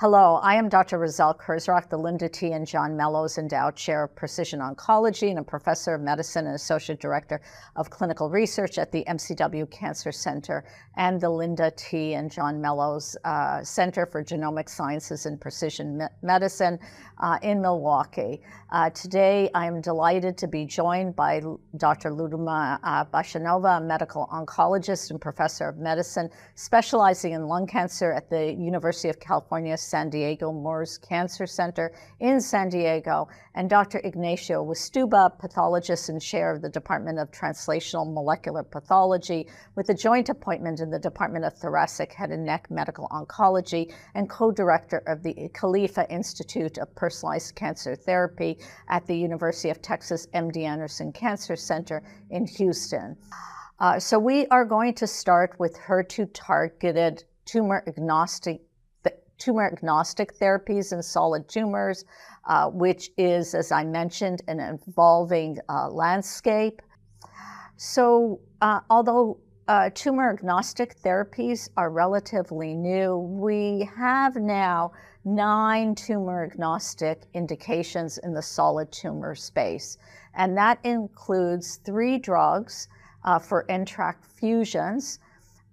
Hello, I am Dr. Razelle Kurzrock, the Linda T. and John Mellowes Endowed Chair of Precision Oncology and a Professor of Medicine and Associate Director of Clinical Research at the MCW Cancer Center and the Linda T. and John Mellowes uh, Center for Genomic Sciences and Precision Me Medicine uh, in Milwaukee. Uh, today, I am delighted to be joined by Dr. Ludmila uh, Bazhenova, a medical oncologist and professor of medicine specializing in lung cancer at the University of California San Diego Moores Cancer Center in San Diego, and Dr. Ignacio Wistuba, pathologist and chair of the Department of Translational Molecular Pathology, with a joint appointment in the Department of Thoracic Head and Neck Medical Oncology, and co-director of the Khalifa Institute of Personalized Cancer Therapy at the University of Texas MD Anderson Cancer Center in Houston. Uh, so we are going to start with HER2-targeted tumor agnostic tumor agnostic therapies in solid tumors, uh, which is, as I mentioned, an evolving uh, landscape. So, uh, although uh, tumor agnostic therapies are relatively new, we have now nine tumor agnostic indications in the solid tumor space. And that includes three drugs uh, for NTRK fusions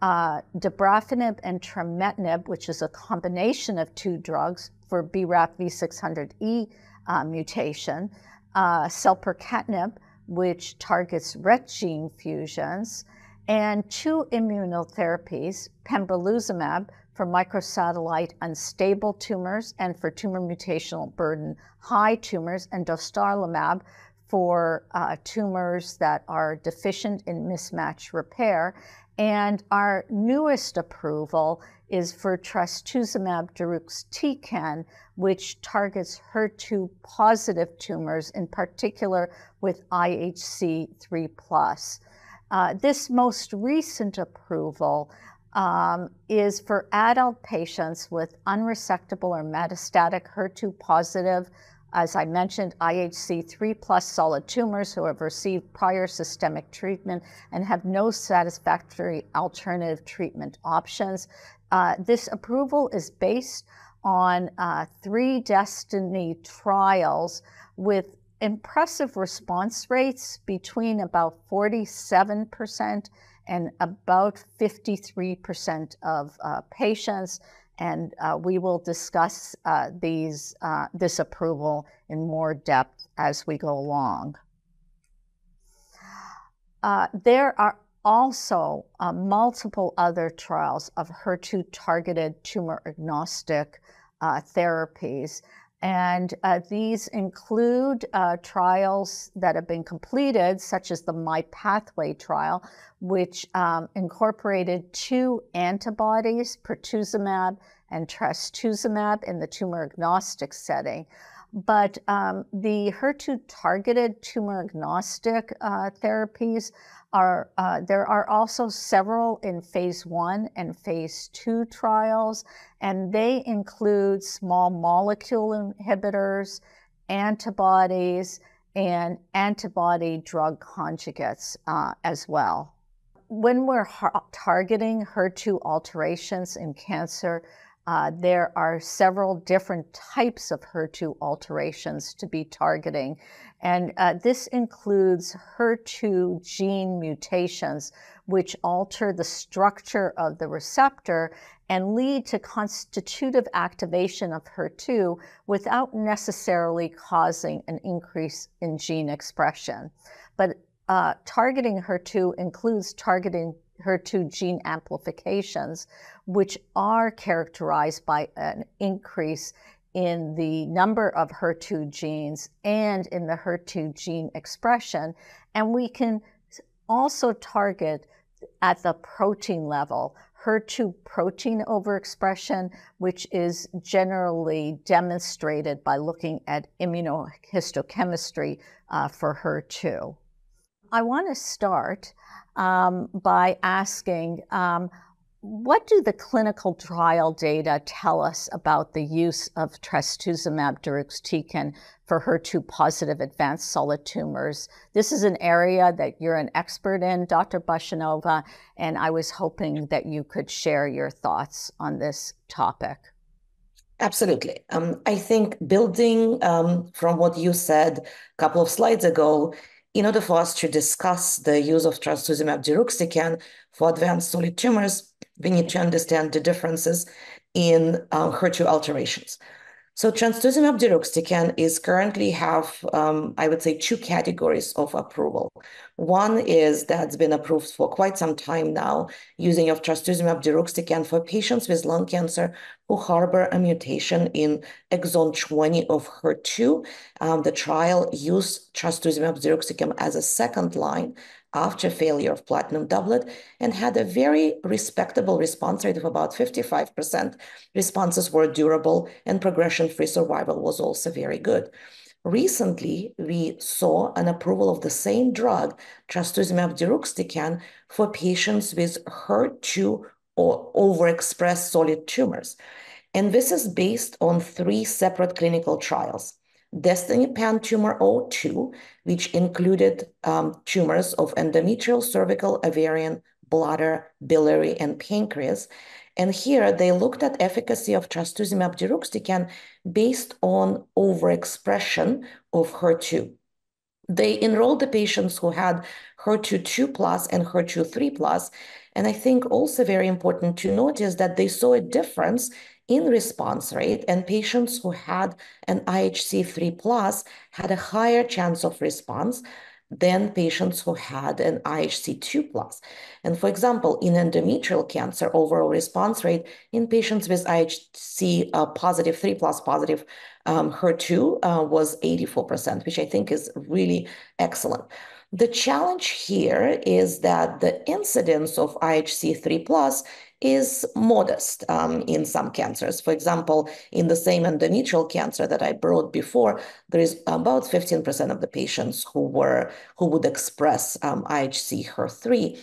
uh, dabrafenib and trametinib, which is a combination of two drugs for BRAF V600E uh, mutation, uh, selpercatinib, which targets RET gene fusions, and two immunotherapies, pembrolizumab for microsatellite unstable tumors and for tumor mutational burden high tumors, and dostarlimab for uh, tumors that are deficient in mismatch repair. And our newest approval is for trastuzumab deruxtecan, which targets HER2 positive tumors, in particular with IHC3+. Uh, this most recent approval um, is for adult patients with unresectable or metastatic HER2 positive as I mentioned, IHC3 plus solid tumors who have received prior systemic treatment and have no satisfactory alternative treatment options. Uh, this approval is based on uh, three DESTINY trials with impressive response rates between about 47% and about 53% of uh, patients and uh, we will discuss uh, these, uh, this approval in more depth as we go along. Uh, there are also uh, multiple other trials of HER2-targeted tumor agnostic uh, therapies. And these include trials that have been completed, such as the MyPathway trial, which um, incorporated two antibodies, pertuzumab and trastuzumab, in the tumor agnostic setting. But um, the HER2 targeted tumor agnostic uh, therapies are, uh, there are also several in phase one and phase two trials, and they include small molecule inhibitors, antibodies, and antibody drug conjugates uh, as well. When we're targeting HER2 alterations in cancer, uh, there are several different types of HER2 alterations to be targeting. And uh, this includes HER2 gene mutations, which alter the structure of the receptor and lead to constitutive activation of HER2 without necessarily causing an increase in gene expression. But uh, targeting HER2 includes targeting HER2 gene amplifications, which are characterized by an increase in the number of HER2 genes and in the HER2 gene expression. And we can also target at the protein level HER2 protein overexpression, which is generally demonstrated by looking at immunohistochemistry uh, for HER2. I want to start um, by asking um, what do the clinical trial data tell us about the use of trastuzumab deruxtecan for HER2 positive advanced solid tumors? This is an area that you're an expert in, Dr. Bazhenova, and I was hoping that you could share your thoughts on this topic. Absolutely. Um, I think building um, from what you said a couple of slides ago, in order for us to discuss the use of trastuzumab deruxtecan for advanced solid tumors, we need to understand the differences in uh, HER2 alterations. So trastuzumab deruxtecan is currently have, um, I would say, two categories of approval. One is that's been approved for quite some time now, using of trastuzumab deruxtecan for patients with lung cancer who harbor a mutation in exon 20 of HER2. Um, the trial used trastuzumab deruxtecan as a second line after failure of platinum doublet and had a very respectable response rate of about 55%. Responses were durable and progression-free survival was also very good. Recently, we saw an approval of the same drug, trastuzumab deruxtecan, for patients with HER2 or overexpressed solid tumors. And this is based on three separate clinical trials. Destiny Pan Tumor 02, which included um, tumors of endometrial, cervical, ovarian, bladder, biliary, and pancreas. And here they looked at efficacy of trastuzumab deruxtecan based on overexpression of HER2. They enrolled the patients who had HER2 2 plus and HER2 3. And I think also very important to notice that they saw a difference in response rate, and patients who had an IHC3 plus had a higher chance of response than patients who had an IHC2 plus. And for example, in endometrial cancer, overall response rate in patients with IHC uh, positive, 3 plus positive um, HER2 uh, was 84%, which I think is really excellent. The challenge here is that the incidence of IHC3 plus is modest um, in some cancers. For example, in the same endometrial cancer that I brought before, there is about 15% of the patients who were who would express um, IHC HER3.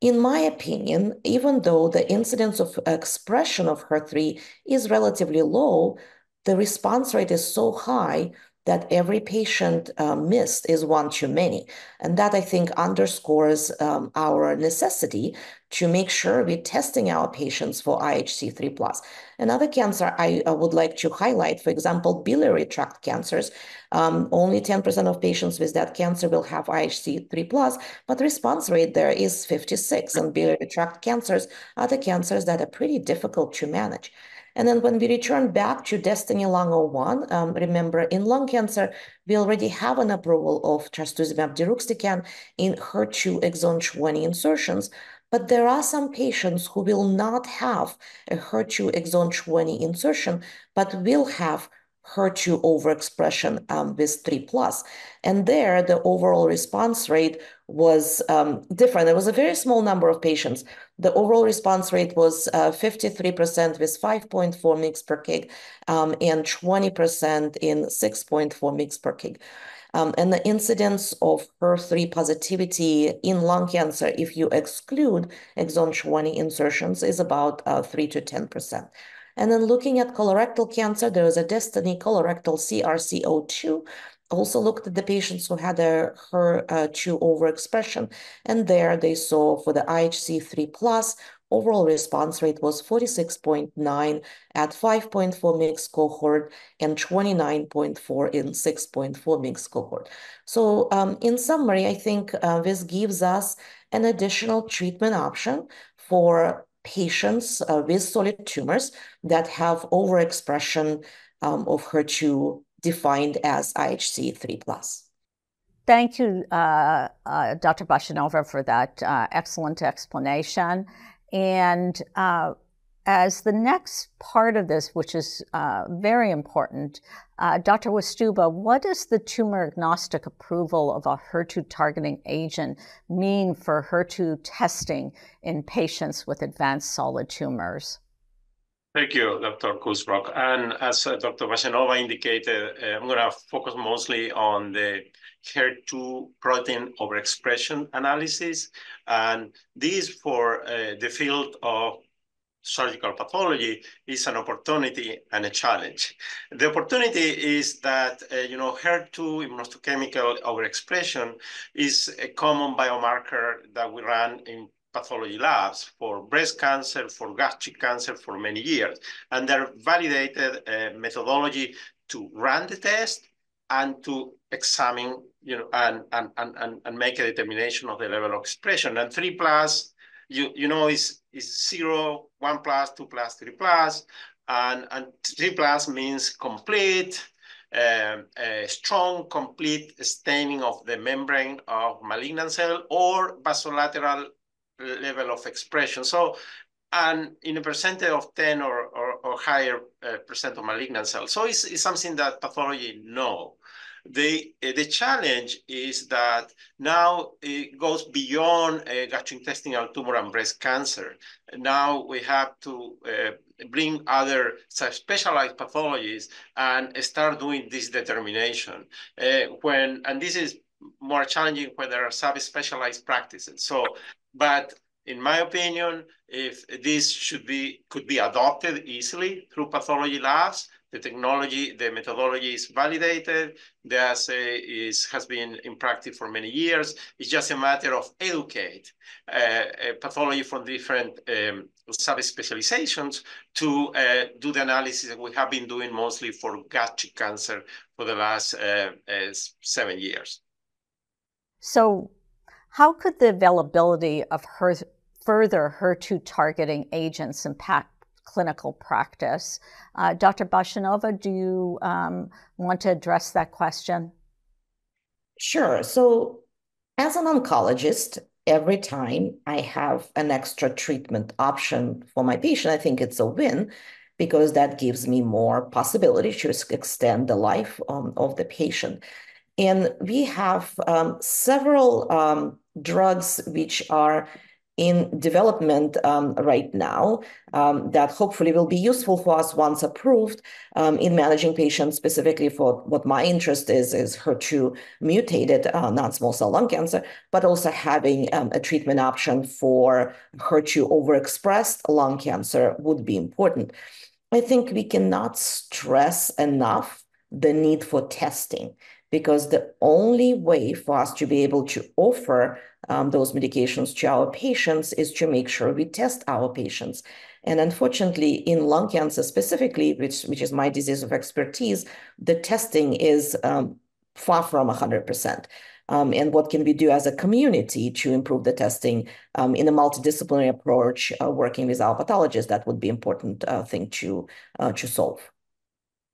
In my opinion, even though the incidence of expression of HER3 is relatively low, the response rate is so high that every patient uh, missed is one too many. And that I think underscores um, our necessity to make sure we're testing our patients for IHC3+. plus. Another cancer I, I would like to highlight, for example, biliary tract cancers. Um, only 10% of patients with that cancer will have IHC3+, plus, but response rate there is 56. And biliary tract cancers are the cancers that are pretty difficult to manage. And then when we return back to Destiny Lung 01, um, remember in lung cancer, we already have an approval of trastuzumab deruxtecan in HER2 exon 20 insertions, but there are some patients who will not have a HER2 exon 20 insertion, but will have HER2 overexpression um, with 3 plus. And there, the overall response rate was um, different. There was a very small number of patients. The overall response rate was uh, 53% with 5.4 mg per kg um, and 20% in 6.4 mg per kg. Um, and the incidence of HER3 positivity in lung cancer, if you exclude exon 20 insertions, is about uh, 3 to 10%. And then looking at colorectal cancer, there was a Destiny colorectal CRCO2 also looked at the patients who had a HER2 overexpression, and there they saw for the IHC3 plus, overall response rate was 46.9 at 5.4 mg cohort and 29.4 in 6.4 mg cohort. So um, in summary, I think uh, this gives us an additional treatment option for patients uh, with solid tumors that have overexpression um, of HER2 defined as IHC3+. plus. Thank you, uh, uh, Dr. Bazhenova, for that uh, excellent explanation. And uh, as the next part of this, which is uh, very important, uh, Dr. Wistuba, what does the tumor agnostic approval of a HER2 targeting agent mean for HER2 testing in patients with advanced solid tumors? Thank you, Dr. Kurzrock. And as uh, Dr. Bazhenova indicated, uh, I'm going to focus mostly on the HER2 protein overexpression analysis. And this for uh, the field of surgical pathology is an opportunity and a challenge. The opportunity is that, uh, you know, HER2 immunohistochemical overexpression is a common biomarker that we run in pathology labs for breast cancer, for gastric cancer for many years. And there validated a methodology to run the test and to examine, you know, and, and, and, and make a determination of the level of expression. And three plus, you, you know, is, is zero, one plus, two plus, three plus, and, and three plus means complete, um, a strong, complete staining of the membrane of malignant cell or basolateral level of expression. So, and in a percentage of 10 or, or, or higher uh, percent of malignant cells. So it's, it's something that pathology know. The, the challenge is that now it goes beyond uh, gastrointestinal tumor and breast cancer. Now we have to uh, bring other specialized pathologies and start doing this determination. Uh, when and this is more challenging when there are sub-specialized practices. So, but in my opinion, if this should be could be adopted easily through pathology labs, the technology, the methodology is validated. The assay is, has been in practice for many years. It's just a matter of educate uh, pathology from different um, sub-specializations to uh, do the analysis that we have been doing mostly for gastric cancer for the last uh, uh seven years. So how could the availability of her, further HER2 targeting agents impact clinical practice. Uh, Dr. Bazhenova, do you um, want to address that question? Sure. So, as an oncologist, every time I have an extra treatment option for my patient, I think it's a win because that gives me more possibility to extend the life um, of the patient. And we have um, several um, drugs which are in development um, right now that hopefully will be useful for us once approved in managing patients specifically for what my interest is, is HER2 mutated uh, non-small cell lung cancer, but also having a treatment option for HER2 overexpressed lung cancer would be important. I think we cannot stress enough the need for testing because the only way for us to be able to offer um, those medications to our patients is to make sure we test our patients. And unfortunately, in lung cancer specifically, which, which is my disease of expertise, the testing is um, far from 100%. Um, and what can we do as a community to improve the testing um, in a multidisciplinary approach, uh, working with our pathologists, that would be important uh, thing to, uh, to solve.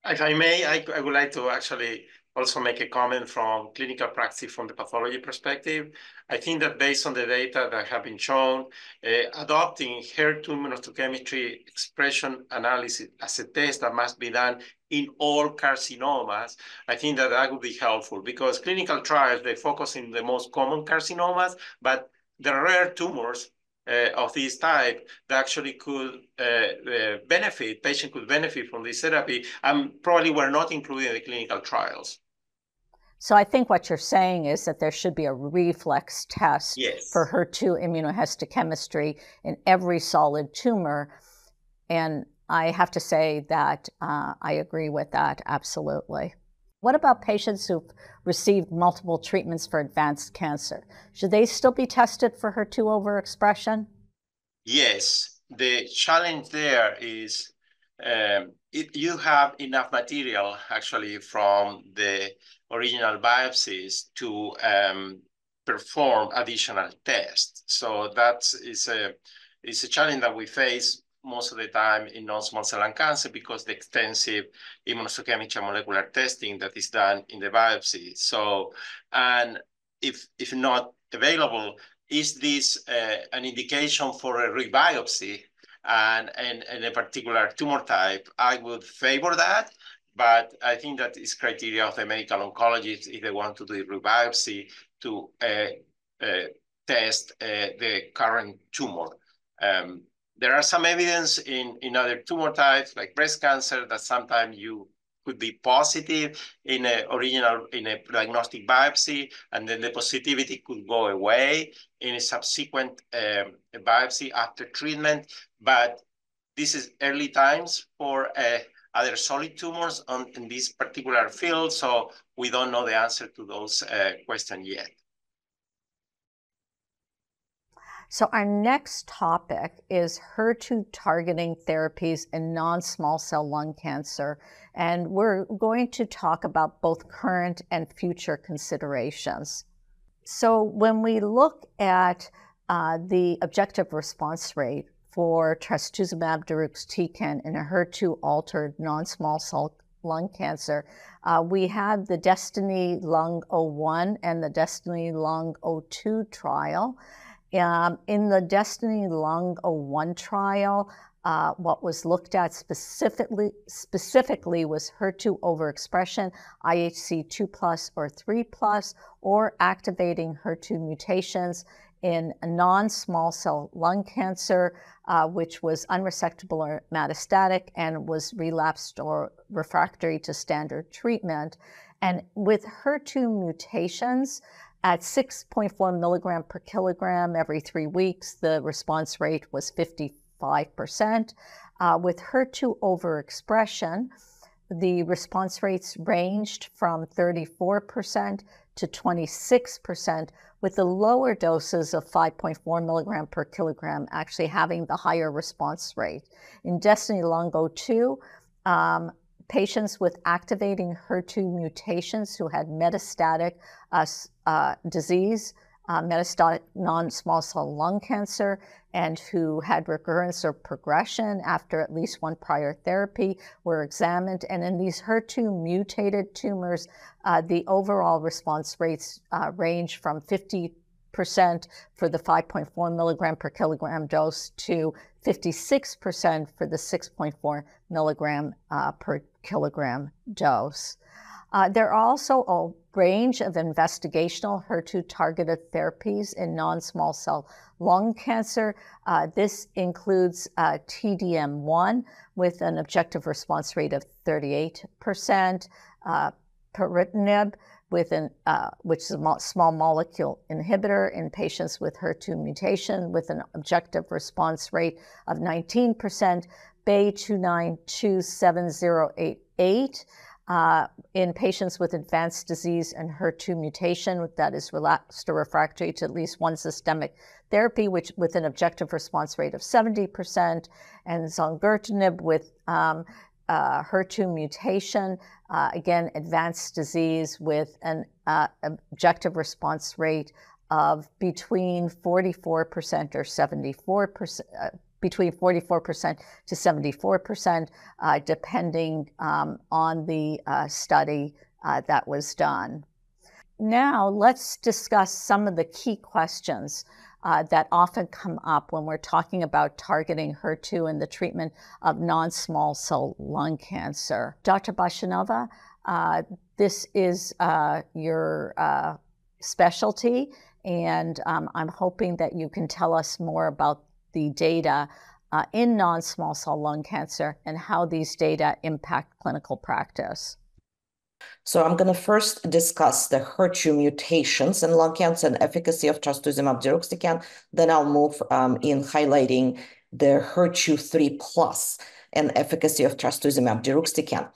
If I may, I, I would like to actually also make a comment from clinical practice from the pathology perspective. I think that based on the data that have been shown, uh, adopting HER2 immunohistochemistry expression analysis as a test that must be done in all carcinomas, I think that that would be helpful because clinical trials, they focus in the most common carcinomas, but the rare tumors uh, of this type that actually could uh, uh, benefit, patient could benefit from this therapy, and probably were not included in the clinical trials. So I think what you're saying is that there should be a reflex test yes. for HER2 immunohistochemistry in every solid tumor. And I have to say that uh, I agree with that absolutely. What about patients who've received multiple treatments for advanced cancer? Should they still be tested for HER2 overexpression? Yes. The challenge there is um, it, you have enough material actually from the original biopsies to um, perform additional tests. So that is a, is a challenge that we face most of the time in non-small cell lung cancer because the extensive immunohistochemical molecular testing that is done in the biopsy. So, and if, if not available, is this uh, an indication for a rebiopsy and, and, and a particular tumor type? I would favor that but I think that is criteria of the medical oncologist if they want to do a biopsy to uh, uh, test uh, the current tumor. Um, there are some evidence in, in other tumor types like breast cancer that sometimes you could be positive in a original in a diagnostic biopsy, and then the positivity could go away in a subsequent um, biopsy after treatment. But this is early times for a other solid tumors on, in this particular field, so we don't know the answer to those uh, questions yet. So, our next topic is HER2 targeting therapies in non small cell lung cancer. And we're going to talk about both current and future considerations. So, when we look at uh, the objective response rate for trastuzumab deruxtecan in a HER2 altered non small cell lung cancer, uh, we had the Destiny Lung 01 and the Destiny Lung 02 trial. Um, in the Destiny Lung 01 trial, uh, what was looked at specifically, specifically was HER2 overexpression, IHC2 plus or 3 plus, or activating HER2 mutations in non small cell lung cancer, uh, which was unresectable or metastatic and was relapsed or refractory to standard treatment. And with HER2 mutations, at 6.4 milligram per kilogram every three weeks, the response rate was 55%. Uh, with HER2 overexpression, the response rates ranged from 34% to 26%, with the lower doses of 5.4 milligram per kilogram actually having the higher response rate. In Destiny Lung 02, um, patients with activating HER2 mutations who had metastatic uh, uh, disease, uh, metastatic non small cell lung cancer, and who had recurrence or progression after at least one prior therapy were examined. And in these HER2 mutated tumors, uh, the overall response rates uh, range from 50 percent for the 5.4 milligram per kilogram dose to 56% for the 6.4 milligram uh, per kilogram dose. Uh, there are also a range of investigational HER2 targeted therapies in non small cell lung cancer. Uh, this includes uh, TDM1 with an objective response rate of 38%, uh, pyrotinib with an, uh, which is a small molecule inhibitor in patients with HER2 mutation with an objective response rate of 19%, BAY2927088 uh, in patients with advanced disease and HER2 mutation that is relapsed or refractory to at least one systemic therapy, which with an objective response rate of 70%, and zongertinib with um, uh, HER2 mutation, uh, again, advanced disease with an uh, objective response rate of between 44% or 74%, uh, between 44% to 74%, uh, depending um, on the uh, study uh, that was done. Now, let's discuss some of the key questions uh, that often come up when we're talking about targeting HER2 in the treatment of non small cell lung cancer. Dr. Bazhenova, uh, this is uh, your specialty, and um, I'm hoping that you can tell us more about the data uh, in non small cell lung cancer and how these data impact clinical practice. So I'm going to first discuss the HER2 mutations in lung cancer and efficacy of trastuzumab deruxtecan. Then I'll move um, in highlighting the HER2 3 plus and efficacy of trastuzumab deruxtecan.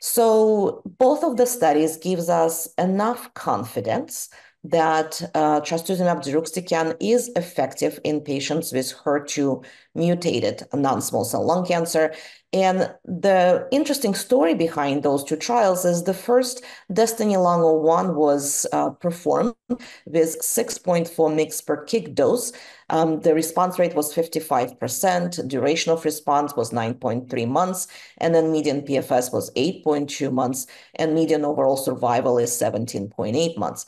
So both of the studies gives us enough confidence that uh, trastuzumab deruxtecan is effective in patients with HER2 mutated non-small cell lung cancer. And the interesting story behind those two trials is the first Destiny Lung 01 was uh, performed with 6.4 mg per kg dose. Um, the response rate was 55%, duration of response was 9.3 months, and then median PFS was 8.2 months, and median overall survival is 17.8 months.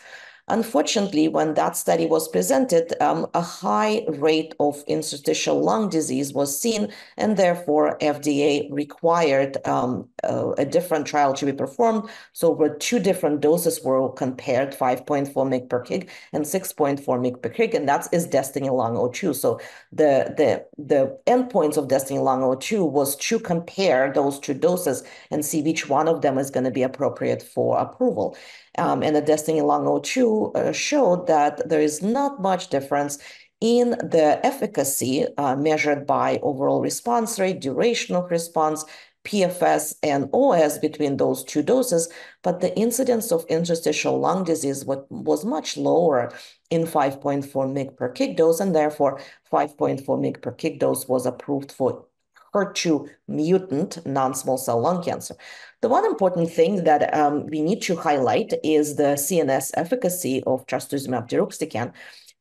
Unfortunately, when that study was presented, um, a high rate of interstitial lung disease was seen, and therefore FDA required um, a, a, different trial to be performed. So where two different doses were compared, 5.4 mg per kg and 6.4 mg per kg, and that is Destiny Lung 02. So the, the, the endpoints of Destiny Lung 02 was to compare those two doses and see which one of them is going to be appropriate for approval um, and the Destiny Lung 02 uh, showed that there is not much difference in the efficacy uh, measured by overall response rate, duration of response, PFS and OS between those two doses, but the incidence of interstitial lung disease was much lower in 5.4 mg per kg dose, and therefore 5.4 mg per kg dose was approved for HER2 mutant non-small cell lung cancer. The one important thing that um, we need to highlight is the CNS efficacy of trastuzumab deruxtecan.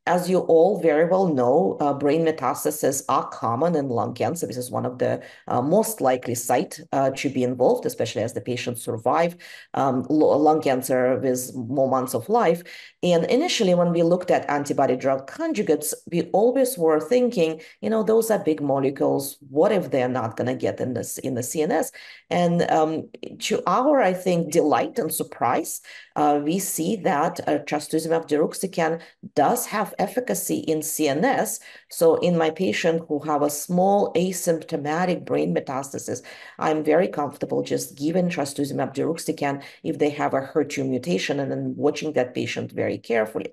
As you all very well know, uh, brain metastases are common in lung cancer. This is one of the uh, most likely site uh, to be involved, especially as the patients survive um, lung cancer with more months of life. And initially, when we looked at antibody drug conjugates, we always were thinking, you know, those are big molecules. What if they're not going to get in this in the CNS? And um, to our, I think, delight and surprise, uh, we see that uh, trastuzumab deruxtecan does have efficacy in CNS. So in my patient who have a small asymptomatic brain metastasis, I'm very comfortable just giving trastuzumab deruxtecan if they have a HER2 mutation and then watching that patient very very carefully.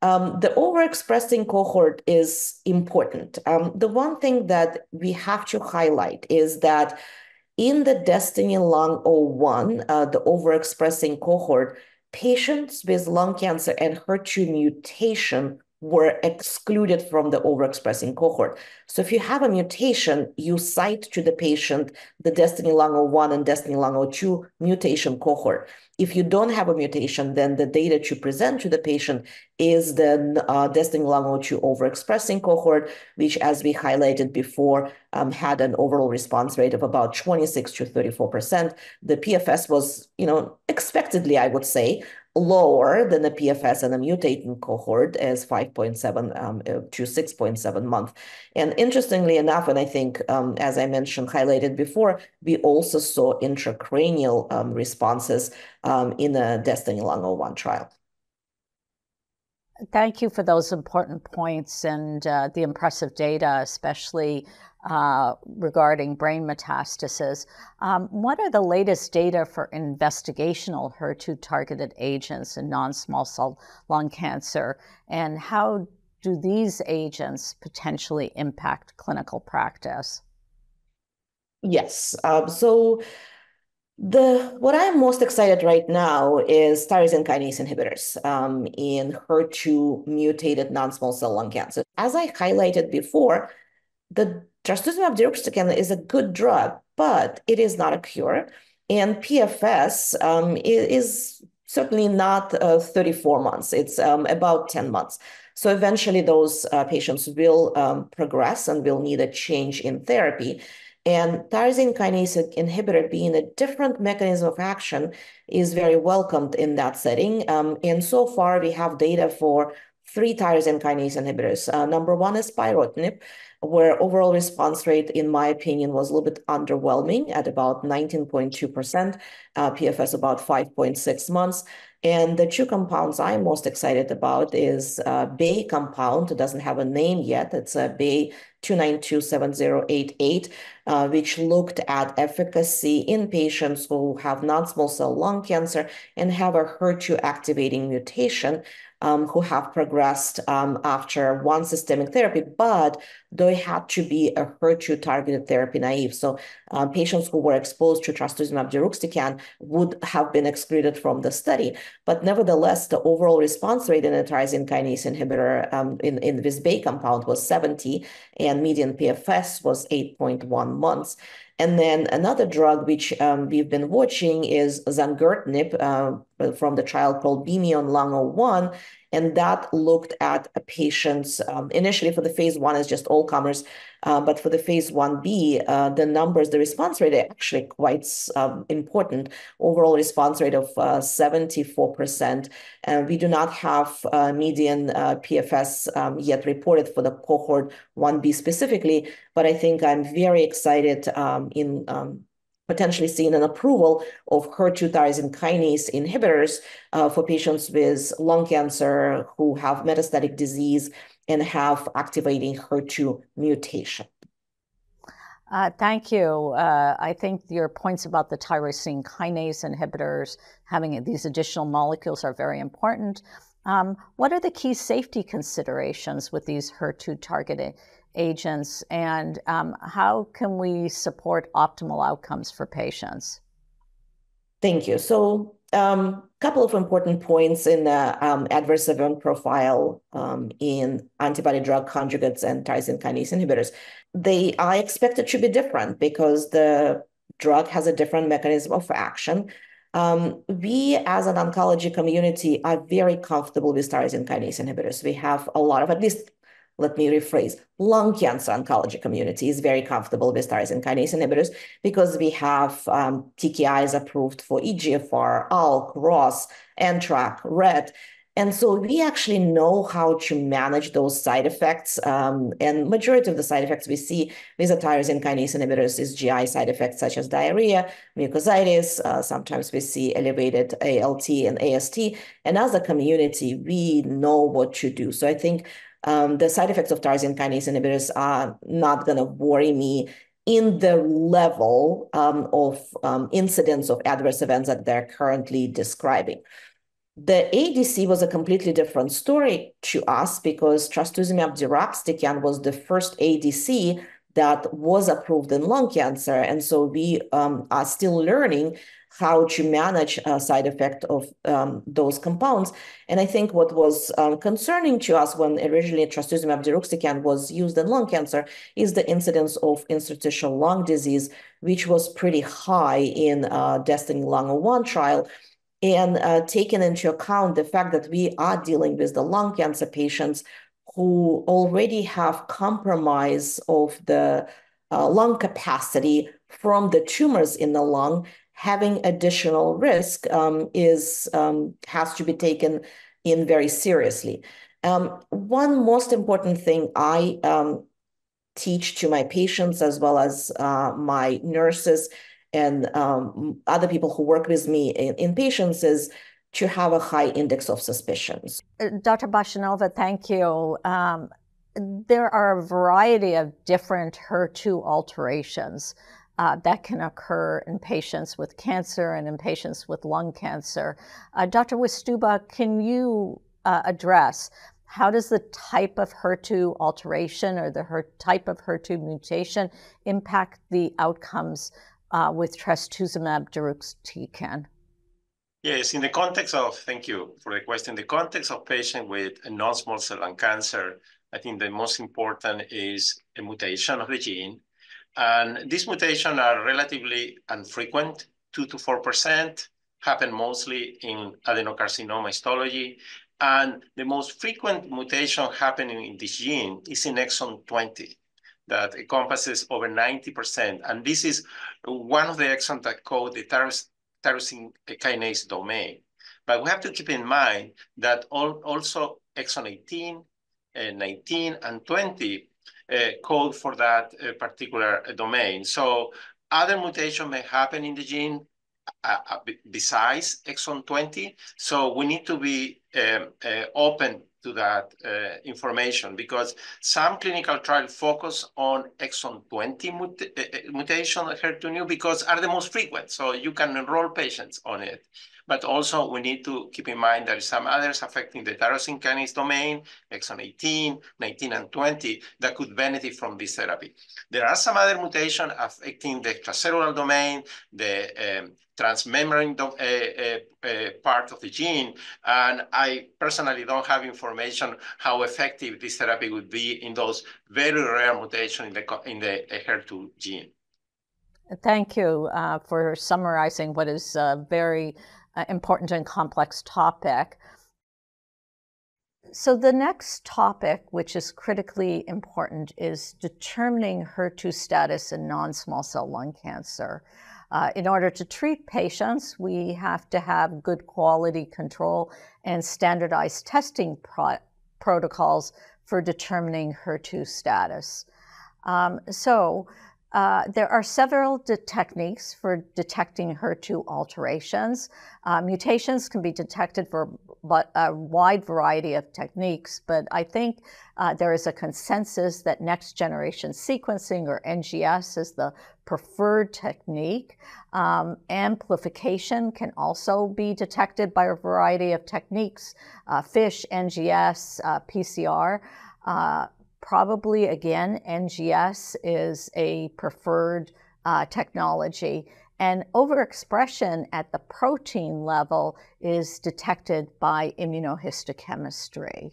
Um, the overexpressing cohort is important. Um, the one thing that we have to highlight is that in the Destiny Lung 01, uh, the overexpressing cohort, patients with lung cancer and HER2 mutation were excluded from the overexpressing cohort. So if you have a mutation, you cite to the patient the Destiny Lung 01 and Destiny Lung 02 mutation cohort. If you don't have a mutation, then the data to present to the patient is the uh, Destiny Lung 02 overexpressing cohort, which, as we highlighted before, um, had an overall response rate of about 26 to 34%. The PFS was, you know, expectedly, I would say, lower than the PFS in the mutating cohort as 5.7 um, uh, to 6.7 month. And interestingly enough, and I think, um, as I mentioned, highlighted before, we also saw intracranial um, responses in the Destiny Lung 01 trial. Thank you for those important points and uh, the impressive data, especially uh, regarding brain metastasis. Um, what are the latest data for investigational HER2 targeted agents in non small cell lung cancer, and how do these agents potentially impact clinical practice? Yes. Um, so, the what I'm most excited right now is tyrosine kinase inhibitors um, in HER2 mutated non-small cell lung cancer. As I highlighted before, the trastuzumab deruxtecan is a good drug, but it is not a cure, and PFS um, is, certainly not uh, 34 months. It's um, about 10 months. So eventually, those uh, patients will um, progress and will need a change in therapy. And tyrosine kinase inhibitor being a different mechanism of action is very welcomed in that setting. Um, and so far, we have data for three tyrosine kinase inhibitors. Uh, number one is spironolactone, where overall response rate, in my opinion, was a little bit underwhelming at about 19.2%, uh, PFS about 5.6 months. And the two compounds I'm most excited about is Bay compound. It doesn't have a name yet. It's a BAY 2927088, uh, which looked at efficacy in patients who have non-small cell lung cancer and have a HER2 activating mutation um, who have progressed um, after one systemic therapy, but they had to be a HER2 targeted therapy naive. So um, patients who were exposed to trastuzumab deruxtecan would have been excluded from the study. But nevertheless, the overall response rate in a tyrosine kinase inhibitor um, in, in this Bay compound was 70, and median PFS was 8.1 months. And then another drug which um, we've been watching is zongertinib uh, from the trial called Beamion Lung 01 and that looked at a patient's um, initially for the phase one is just all comers, uh, but for the phase one B, uh, the numbers, the response rate are actually quite um, important. Overall response rate of uh, 74%. And we do not have uh, median uh, PFS um, yet reported for the cohort 1B specifically, but I think I'm very excited in potentially seeing an approval of HER2 tyrosine kinase inhibitors uh, for patients with lung cancer who have metastatic disease and have activating HER2 mutation. Uh, thank you. Uh, I think your points about the tyrosine kinase inhibitors, having these additional molecules, are very important. Um, what are the key safety considerations with these HER2 targeted agents, and um, how can we support optimal outcomes for patients? Thank you. So, a um, couple of important points in the um, adverse event profile um, in antibody drug conjugates and tyrosine kinase inhibitors. They are expected to be different because the drug has a different mechanism of action. Um, we, as an oncology community, are very comfortable with tyrosine kinase inhibitors. We have a lot of, at least, let me rephrase, lung cancer oncology community is very comfortable with tyrosine kinase inhibitors because we have um, TKIs approved for EGFR, ALK, ROS, NTRK, RET. And so we actually know how to manage those side effects. Um, and majority of the side effects we see with the tyrosine kinase inhibitors is GI side effects such as diarrhea, mucositis. Uh, sometimes we see elevated ALT and AST. And as a community, we know what to do. So I think um, the side effects of tyrosine kinase inhibitors are not going to worry me in the level um, of um, incidence of adverse events that they're currently describing. The ADC was a completely different story to us because trastuzumab deruxtecan was the first ADC that was approved in lung cancer. And so we um, are still learning how to manage a side effect of um, those compounds. And I think what was um, concerning to us when originally trastuzumab deruxtecan was used in lung cancer is the incidence of interstitial lung disease, which was pretty high in uh, Destiny Lung 01 trial and uh, taking into account the fact that we are dealing with the lung cancer patients who already have compromise of the uh, lung capacity from the tumors in the lung, having additional risk um, is um, has to be taken in very seriously. Um, one most important thing I um, teach to my patients as well as uh, my nurses and um, other people who work with me in, in patients is to have a high index of suspicions. Uh, Dr. Bazhenova, thank you. Um, there are a variety of different HER2 alterations uh, that can occur in patients with cancer and in patients with lung cancer. Uh, Dr. Wistuba, can you uh, address how does the type of HER2 alteration or the HER type of HER2 mutation impact the outcomes uh, with trastuzumab deruxtecan? Yes, in the context of, thank you for the question, the context of patient with non-small cell lung cancer, I think the most important is a mutation of the gene. And these mutations are relatively infrequent, 2 to 4%, happen mostly in adenocarcinoma histology. And the most frequent mutation happening in this gene is in exon 20 that encompasses over 90%. And this is one of the exons that code the tyrosine kinase domain. But we have to keep in mind that all, also exon 18, uh, 19, and 20 uh, code for that uh, particular domain. So other mutation may happen in the gene uh, uh besides exon 20. So we need to be um, uh, open to that uh, information because some clinical trials focus on exon 20 mut uh, mutation HER2 because are the most frequent. So you can enroll patients on it. But also we need to keep in mind there are some others affecting the tyrosine kinase domain, exon 18, 19, and 20 that could benefit from this therapy. There are some other mutations affecting the extracellular domain, the um, transmembrane uh, uh, uh, part of the gene. And I personally don't have information how effective this therapy would be in those very rare mutations in the, in the HER2 gene. Thank you uh, for summarizing what is a very uh, important and complex topic. So, the next topic, which is critically important, is determining HER2 status in non small cell lung cancer. Uh, in order to treat patients, we have to have good quality control and standardized testing pro- protocols for determining HER2 status. Um, so, uh, there are several techniques for detecting HER2 alterations. Uh, mutations can be detected for but a wide variety of techniques, but I think uh, there is a consensus that next generation sequencing or NGS is the preferred technique. Um, amplification can also be detected by a variety of techniques uh, FISH, NGS, uh, PCR. Probably again, NGS is a preferred uh, technology. And overexpression at the protein level is detected by immunohistochemistry.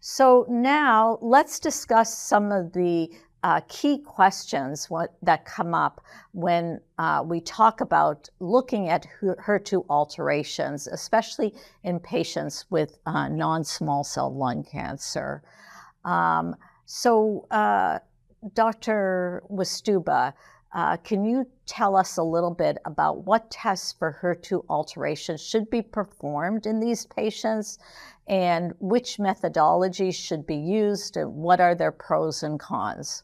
So now let's discuss some of the uh, key questions what, that come up when uh, we talk about looking at HER2 alterations, especially in patients with uh, non small cell lung cancer. Um, so, uh, Dr. Wistuba, uh, can you tell us a little bit about what tests for HER2 alterations should be performed in these patients and which methodologies should be used and what are their pros and cons?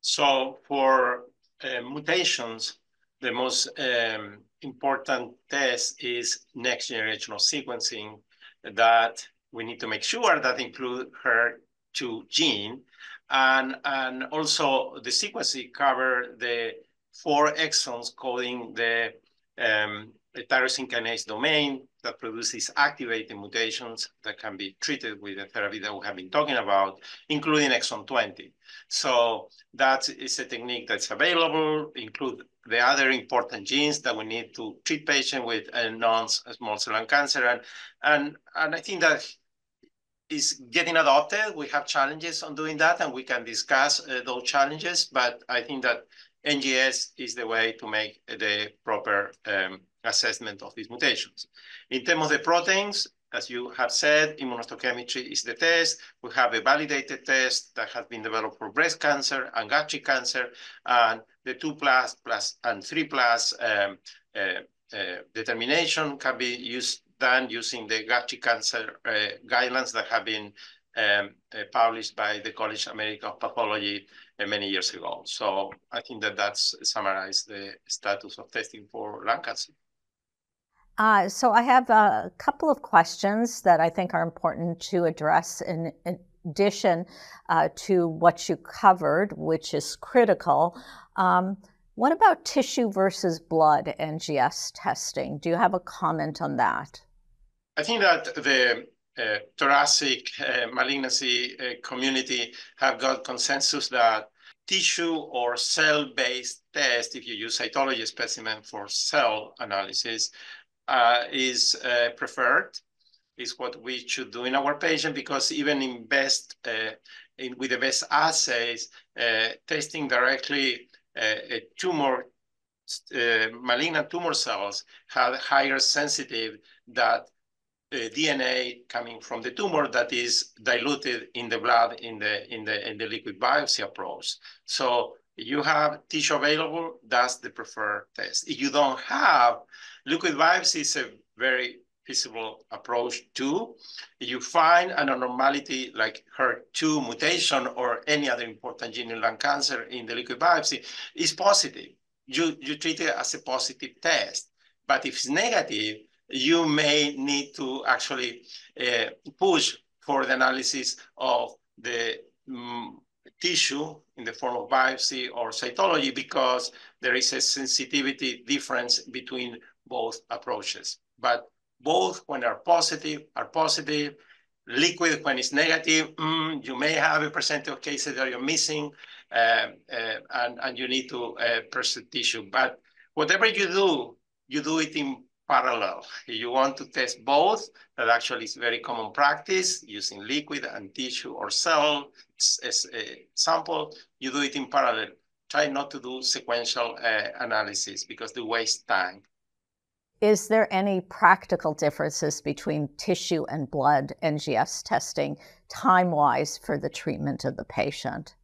So, for uh, mutations, the most um, important test is next generational sequencing that we need to make sure that include her to gene. And, and also the sequencing cover the four exons coding the, um, tyrosine kinase domain that produces activating mutations that can be treated with the therapy that we have been talking about, including exon 20. So that is a technique that's available, include the other important genes that we need to treat patients with a non-small cell lung cancer. And, and, and I think that is getting adopted. We have challenges on doing that, and we can discuss uh, those challenges. But I think that NGS is the way to make the proper um, assessment of these mutations. In terms of the proteins, as you have said, immunohistochemistry is the test. We have a validated test that has been developed for breast cancer and gastric cancer, and the two plus plus and three plus um, uh, uh, determination can be used done using the gastric cancer uh, guidelines that have been um, uh, published by the College American of Pathology uh, many years ago. So I think that that's summarized the status of testing for lung cancer. Uh, so I have a couple of questions that I think are important to address in, in addition uh, to what you covered, which is critical. Um, what about tissue versus blood NGS testing? Do you have a comment on that? I think that the uh, thoracic uh, malignancy uh, community have got consensus that tissue or cell-based test, if you use cytology specimen for cell analysis, uh, is uh, preferred, is what we should do in our patient, because even in best, uh, in, with the best assays, testing directly a tumor, malignant tumor cells have higher sensitive that uh, Uh, DNA coming from the tumor that is diluted in the blood in the in the in the liquid biopsy approach. So you have tissue available, that's the preferred test. If you don't have, liquid biopsy is a very feasible approach too. If you find an abnormality like HER2 mutation or any other important gene in lung cancer in the liquid biopsy, is positive. You, you treat it as a positive test. But if it's negative, you may need to actually uh, push for the analysis of the um, tissue in the form of biopsy or cytology because there is a sensitivity difference between both approaches. But both when are positive are positive. Liquid when it's negative, mm, you may have a percentage of cases that you're missing uh, uh, and, and you need to uh, tissue. But whatever you do, you do it in parallel. If you want to test both, that actually is very common practice using liquid and tissue or cell as a sample, you do it in parallel. Try not to do sequential uh, analysis because they waste time. Is there any practical differences between tissue and blood NGS testing time-wise for the treatment of the patient?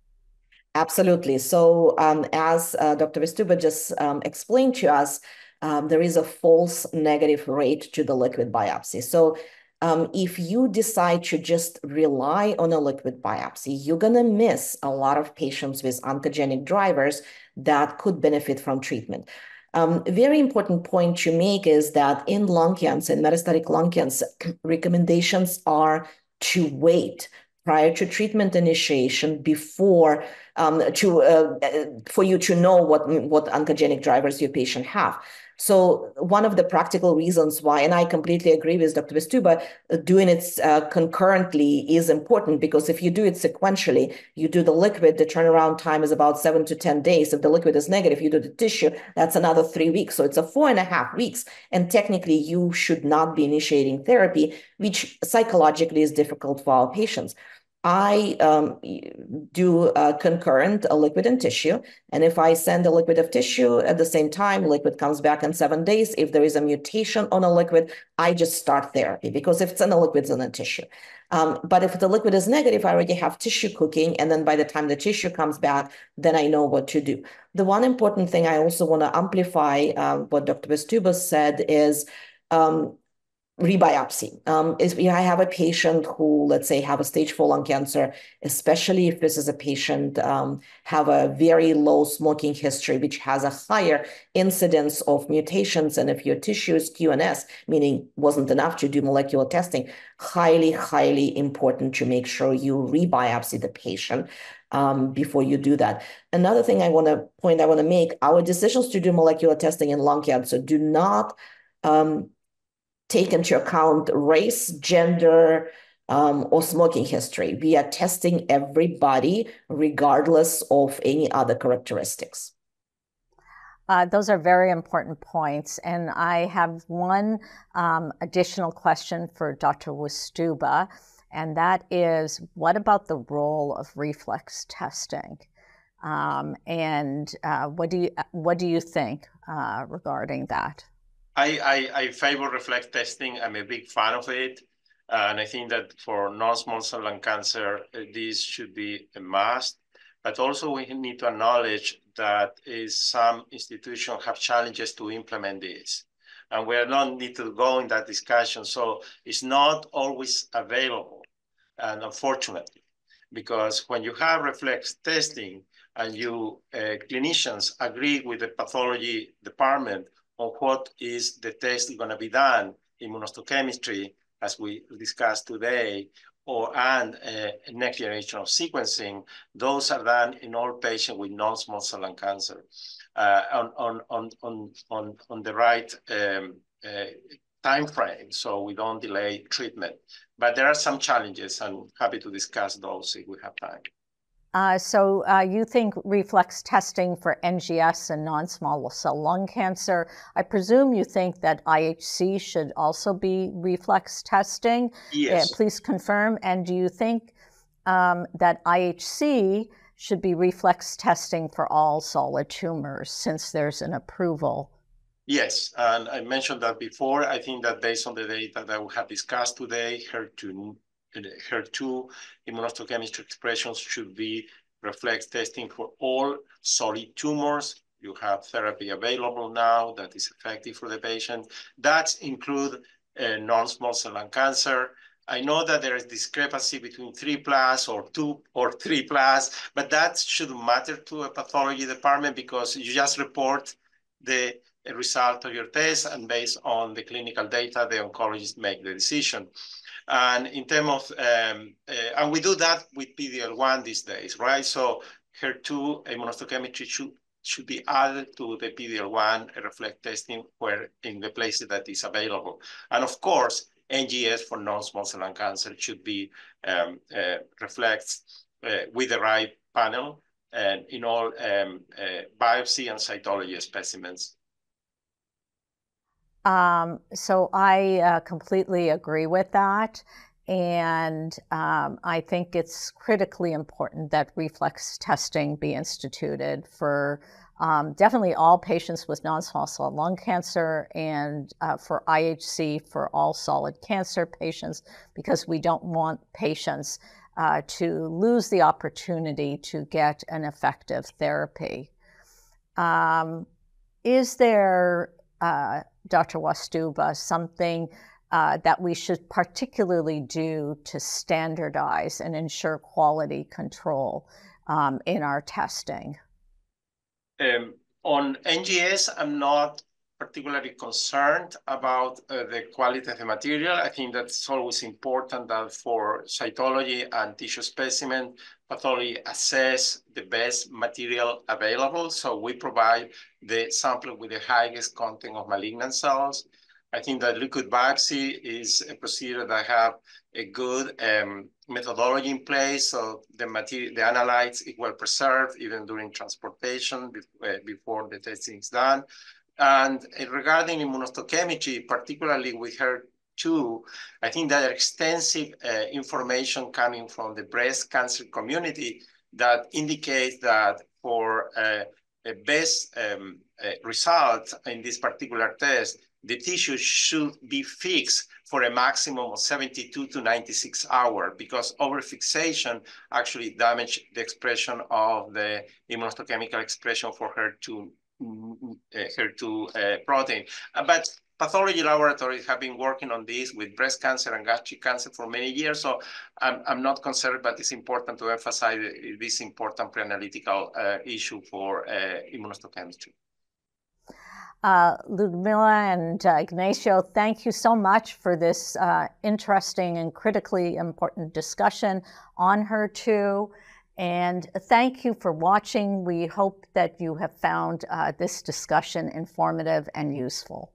Absolutely. So um, as uh, Dr. Wistuba just um, explained to us, um, there is a false negative rate to the liquid biopsy. So um, if you decide to just rely on a liquid biopsy, you're going to miss a lot of patients with oncogenic drivers that could benefit from treatment. Um, very important point to make is that in lung cancer in metastatic lung cancer, recommendations are to wait prior to treatment initiation before um, to uh, for you to know what what oncogenic drivers your patient have. So one of the practical reasons why, and I completely agree with Dr. Wistuba, uh, doing it uh, concurrently is important because if you do it sequentially, you do the liquid, the turnaround time is about seven to 10 days. If the liquid is negative, you do the tissue, that's another three weeks. So it's a four and a half weeks. And technically, you should not be initiating therapy, which psychologically is difficult for our patients. I um, do concurrent a liquid and tissue. And if I send a liquid of tissue at the same time, liquid comes back in seven days. If there is a mutation on a liquid, I just start therapy because if it's in a liquid, it's in a tissue. Um, but if the liquid is negative, I already have tissue cooking. And then by the time the tissue comes back, then I know what to do. The one important thing I also want to amplify uh, what Dr. Wistuba said is um, rebiopsy. Um, is I have a patient who, let's say, have a stage four lung cancer, especially if this is a patient um, have a very low smoking history, which has a higher incidence of mutations, and if your tissue is QNS, meaning wasn't enough to do molecular testing, highly, highly important to make sure you rebiopsy the patient. Um, before you do that. Another thing I want to point I want to make, our decisions to do molecular testing in lung cancer do not um, take into account race, gender, um, or smoking history. We are testing everybody regardless of any other characteristics. Uh, those are very important points. And I have one um, additional question for Dr. Wistuba, and that is what about the role of reflex testing? Um, and uh, what, do you, what do you think uh, regarding that? I, I, I favor reflex testing. I'm a big fan of it. And I think that for non-small cell lung cancer, uh, this should be a must. But also we need to acknowledge that is some institutions have challenges to implement this. And we not need to go in that discussion. So it's not always available, and unfortunately, because when you have reflex testing and you uh, clinicians agree with the pathology department on what is the test going to be done, immunohistochemistry, as we discussed today, or and uh, next generation of sequencing, those are done in all patients with non-small cell lung cancer uh, on, on, on, on, on, on the right um, uh, time frame, so we don't delay treatment. But there are some challenges, and happy to discuss those if we have time. Uh, so uh, you think reflex testing for NGS and non-small cell lung cancer. I presume you think that IHC should also be reflex testing. Yes. Uh, please confirm. And do you think um, that IHC should be reflex testing for all solid tumors since there's an approval? Yes, and I mentioned that before. I think that based on the data that we have discussed today, HER2 HER2 immunohistochemistry expressions should be reflex testing for all solid tumors. You have therapy available now that is effective for the patient. That include uh, non-small cell lung cancer. I know that there is discrepancy between three plus or two or three plus, but that shouldn't matter to a pathology department because you just report the result of your test and based on the clinical data, the oncologist make the decision. And in terms of, um, uh, and we do that with PD-L1 these days, right? So HER2 immunohistochemistry should, should be added to the PD-L1 reflect testing where in the places that is available. And of course, NGS for non-small cell lung cancer should be um, uh, reflects uh, with the right panel and in all um, uh, biopsy and cytology specimens um, so I uh, completely agree with that. And um, I think it's critically important that reflex testing be instituted for um, definitely all patients with non-small cell lung cancer and uh, for IHC for all solid cancer patients, because we don't want patients uh, to lose the opportunity to get an effective therapy. Um, is there uh, Dr. Wistuba, something uh, that we should particularly do to standardize and ensure quality control um, in our testing? Um, on NGS, I'm not particularly concerned about uh, the quality of the material. I think that's always important that for cytology and tissue specimen, pathology assess the best material available. So we provide the sample with the highest content of malignant cells. I think that liquid biopsy is a procedure that have a good um, methodology in place. So the material, the analytes is well preserved even during transportation uh, before the testing is done. And regarding immunohistochemistry, particularly with HER2, I think that extensive uh, information coming from the breast cancer community that indicates that for uh, best um, uh, result in this particular test, the tissue should be fixed for a maximum of 72 to 96 hours because overfixation actually damage the expression of the immunohistochemical expression for HER2 HER2 uh, protein. Uh, but pathology laboratories have been working on this with breast cancer and gastric cancer for many years. So I'm, I'm not concerned, but it's important to emphasize this important pre-analytical uh, issue for uh, immunohistochemistry. Uh, Ludmila and uh, Ignacio, thank you so much for this uh, interesting and critically important discussion on HER2. And thank you for watching. We hope that you have found uh, this discussion informative and useful.